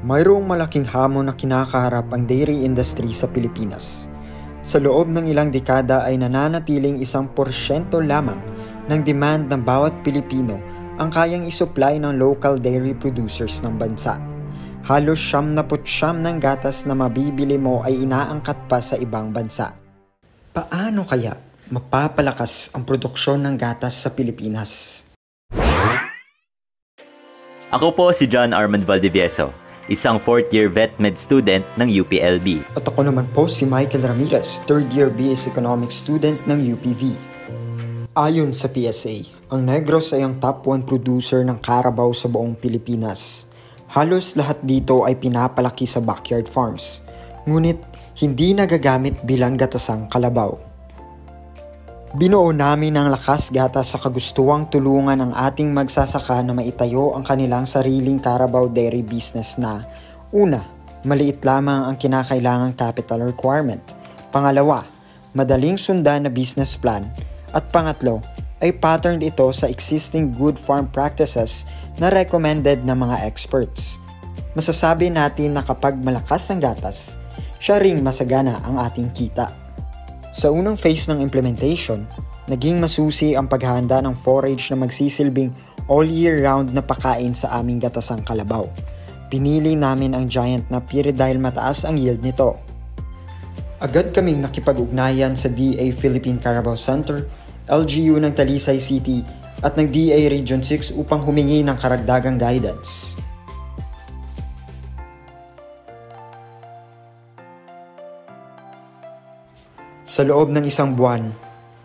Mayroong malaking hamon na kinakaharap ang dairy industry sa Pilipinas. Sa loob ng ilang dekada ay nananatiling isang porsyento lamang ng demand ng bawat Pilipino ang kayang isupply ng local dairy producers ng bansa. Halos siyam na putsyam ng gatas na mabibili mo ay inaangkat pa sa ibang bansa. Paano kaya mapapalakas ang produksyon ng gatas sa Pilipinas? Ako po si John Armand Valdivieso, isang fourth-year vet med student ng UPLB. At ako naman po si Michael Ramirez, third-year BS Economics student ng UPV. Ayon sa PSA, ang Negros ay ang top 1 producer ng Carabao sa buong Pilipinas. Halos lahat dito ay pinapalaki sa backyard farms, ngunit hindi nagagamit bilang gatasang kalabaw. Binuo namin ang lakas gata sa kagustuang tulungan ang ating magsasaka na maitayo ang kanilang sariling Carabao Dairy business na Una, maliit lamang ang kinakailangang capital requirement. Pangalawa, madaling sundan na business plan. At pangatlo, ay patterned ito sa existing good farm practices na recommended ng mga experts. Masasabi natin na kapag malakas ang gatas, siya ring masagana ang ating kita. Sa unang phase ng implementation, naging masusi ang paghahanda ng forage na magsisilbing all year round na pakain sa aming gatasang kalabaw. Pinili namin ang giant na pire dahil mataas ang yield nito. Agad kaming nakipag-ugnayan sa DA Philippine Carabao Center, LGU ng Talisay City at ng DA Region 6 upang humingi ng karagdagang guidance. Sa loob ng isang buwan,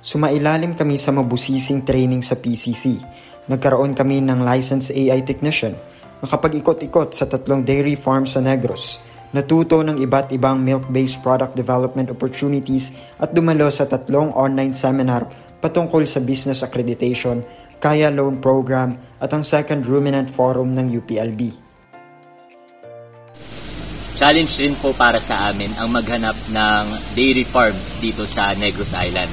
sumailalim kami sa mabusising training sa PCC. Nagkaroon kami ng licensed AI technician, nakapag-ikot-ikot sa tatlong dairy farms sa Negros, natuto ng iba't ibang milk-based product development opportunities at dumalo sa tatlong online seminar patungkol sa business accreditation, Kaya Loan Program at ang Second Ruminant Forum ng UPLB. Challenge rin po para sa amin ang maghanap ng dairy farms dito sa Negros Island.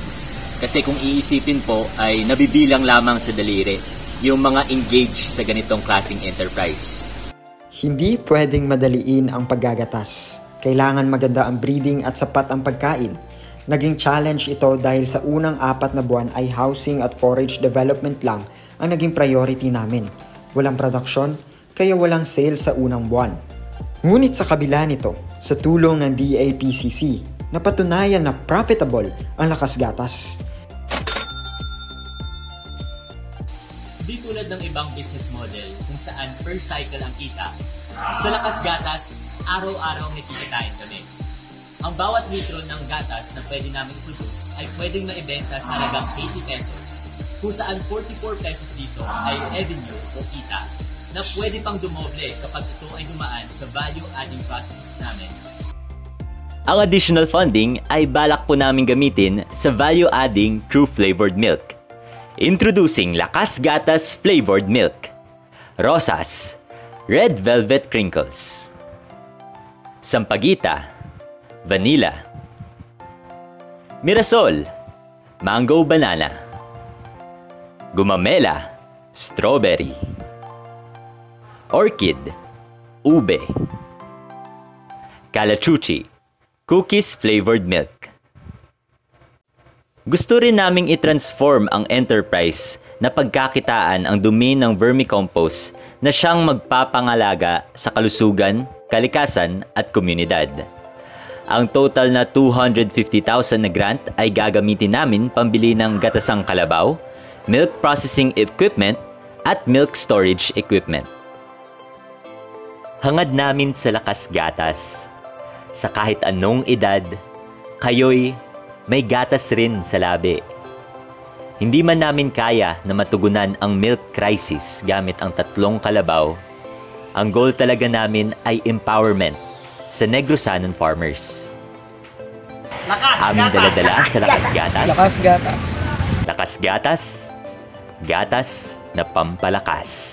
Kasi kung iisipin po ay nabibilang lamang sa daliri yung mga engaged sa ganitong klaseng enterprise. Hindi pwedeng madaliin ang paggagatas. Kailangan maganda ang breeding at sapat ang pagkain. Naging challenge ito dahil sa unang apat na buwan ay housing at forage development lang ang naging priority namin. Walang production, kaya walang sales sa unang buwan. Ngunit sa kabila nito, sa tulong ng DAPCC, napatunayan na profitable ang lakas gatas. Di tulad ng ibang business model kung saan per cycle ang kita, sa lakas gatas, araw-araw may kikitain kami. Ang bawat litro ng gatas na pwede namin produce ay pwedeng maibenta sa halagang 80 pesos, kung saan 44 pesos dito ay revenue o kita na pwede pang dumoble kapag ito ay dumaan sa value-adding processes namin. Ang additional funding ay balak po namin gamitin sa value-adding true flavored milk. Introducing Lakas Gatas Flavored Milk. Rosas, Red Velvet Crinkles. Sampagita, Vanilla. Mirasol, Mango Banana. Gumamela, Strawberry. Orchid, ube. Calachuchi, cookies flavored milk. Gusto rin naming i-transform ang enterprise na pagkakitaan ang dumi ng vermicompost na siyang magpapangalaga sa kalusugan, kalikasan at komunidad. Ang total na 250,000 na grant ay gagamitin namin pambili ng gatasang kalabaw, milk processing equipment at milk storage equipment. Hangad namin sa lakas gatas. Sa kahit anong edad, kayo'y may gatas rin sa labi. Hindi man namin kaya na matugunan ang milk crisis gamit ang tatlong kalabaw. Ang goal talaga namin ay empowerment sa Negrosanon farmers. Lakas Aming daladala sa lakas gatas. Lakas gatas. Lakas gatas, gatas na pampalakas.